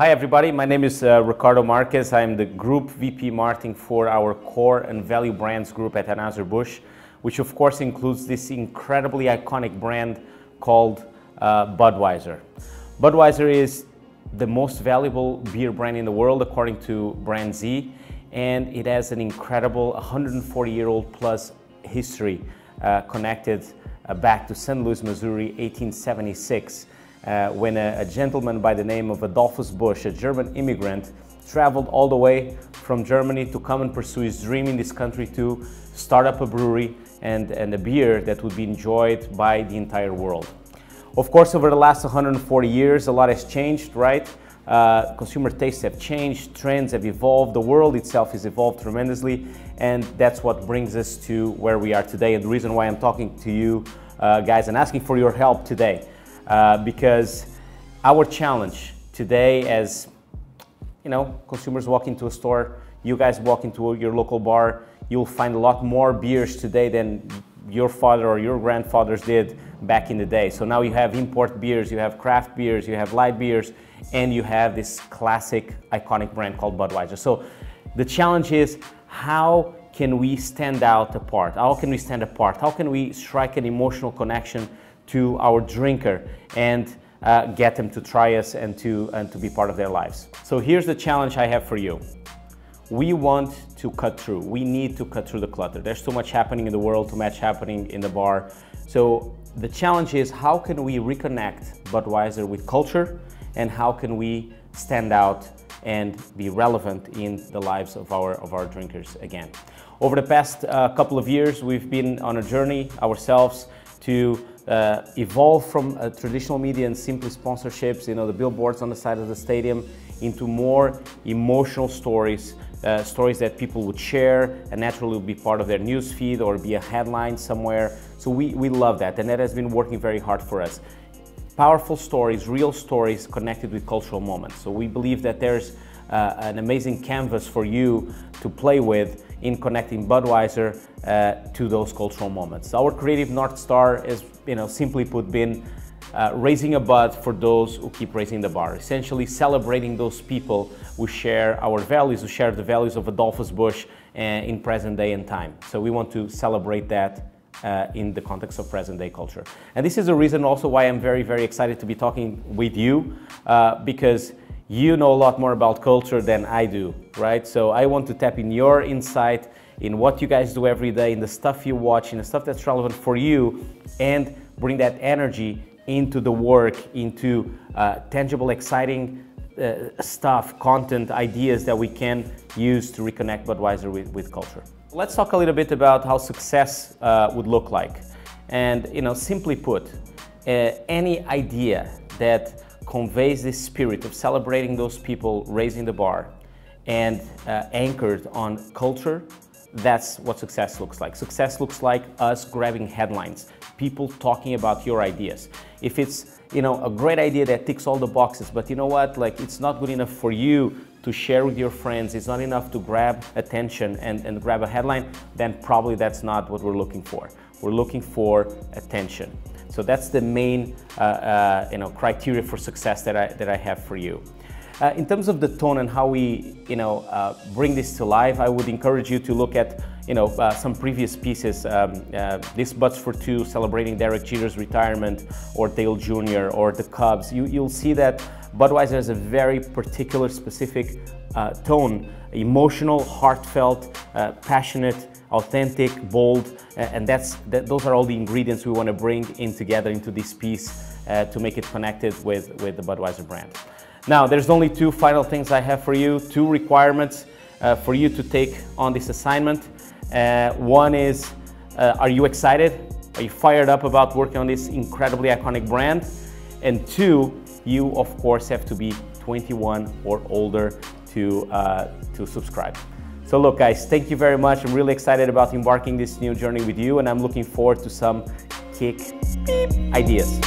Hi everybody, my name is uh, Ricardo Marques. I'm the Group VP Marketing for our core and value brands group at Anheuser-Busch, which of course includes this incredibly iconic brand called uh, Budweiser. Budweiser is the most valuable beer brand in the world according to BrandZ, and it has an incredible 140 year old plus history uh, connected uh, back to St. Louis, Missouri, 1876, uh, when a, a, gentleman by the name of Adolphus Busch, a German immigrant, traveled all the way from Germany to come and pursue his dream in this country to start up a brewery and, and a beer that would be enjoyed by the entire world. Of course, over the last 140 years, a lot has changed, right? Uh, consumer tastes have changed, trends have evolved, the world itself has evolved tremendously, and that's what brings us to where we are today. And the reason why I'm talking to you uh, guys and asking for your help today, uh, because our challenge today, as you know, consumers walk into a store, you guys walk into your local bar, you'll find a lot more beers today than your father or your grandfathers did back in the day. So now you have import beers, you have craft beers, you have light beers, and you have this classic iconic brand called Budweiser. So the challenge is how can we stand out apart? How can we stand apart? How can we strike an emotional connection to our drinker and uh, get them to try us and to, and to be part of their lives? So here's the challenge I have for you. We want to cut through. We need to cut through the clutter. There's too much happening in the world, too much happening in the bar. So the challenge is how can we reconnect Budweiser with culture and how can we stand out and be relevant in the lives of our, of our drinkers again. Over the past uh, couple of years, we've been on a journey ourselves to uh, evolve from uh, traditional media and simply sponsorships, you know, the billboards on the side of the stadium, into more emotional stories, uh, stories that people would share and naturally would be part of their news feed or be a headline somewhere. So we, we love that, and that has been working very hard for us powerful stories, real stories connected with cultural moments. So we believe that there's uh, an amazing canvas for you to play with in connecting Budweiser uh, to those cultural moments. Our creative North Star is, you know, simply put, been uh, raising a bud for those who keep raising the bar, essentially celebrating those people who share our values, who share the values of Adolphus Busch uh, in present day and time. So we want to celebrate that uh, in the context of present day culture. And this is a reason also why I'm very, very excited to be talking with you uh, because you know a lot more about culture than I do, right? So I want to tap in your insight in what you guys do every day, in the stuff you watch, in the stuff that's relevant for you, and bring that energy into the work, into uh, tangible, exciting uh, stuff, content, ideas that we can use to reconnect Budweiser with, with culture. Let's talk a little bit about how success uh, would look like. And, you know, simply put, uh, any idea that conveys this spirit of celebrating those people raising the bar and uh, anchored on culture, that's what success looks like. Success looks like us grabbing headlines, people talking about your ideas. If it's, you know, a great idea that ticks all the boxes, but you know what, like it's not good enough for you to share with your friends, it's not enough to grab attention and, and grab a headline, then probably that's not what we're looking for. We're looking for attention. So that's the main uh, uh, you know, criteria for success that I, that I have for you. Uh, in terms of the tone and how we you know, uh, bring this to life, I would encourage you to look at you know, uh, some previous pieces. Um, uh, this Buds for Two celebrating Derek Jeter's retirement or Dale Jr. or the Cubs. You, you'll see that Budweiser has a very particular, specific uh, tone, emotional, heartfelt, uh, passionate, authentic, bold, and that's that, those are all the ingredients we want to bring in together into this piece uh, to make it connected with, with the Budweiser brand. Now, there's only two final things I have for you, two requirements uh, for you to take on this assignment. Uh, one is, uh, are you excited? Are you fired up about working on this incredibly iconic brand? And two, you of course have to be 21 or older to, uh, to subscribe. So look guys, thank you very much. I'm really excited about embarking this new journey with you and I'm looking forward to some kick ideas.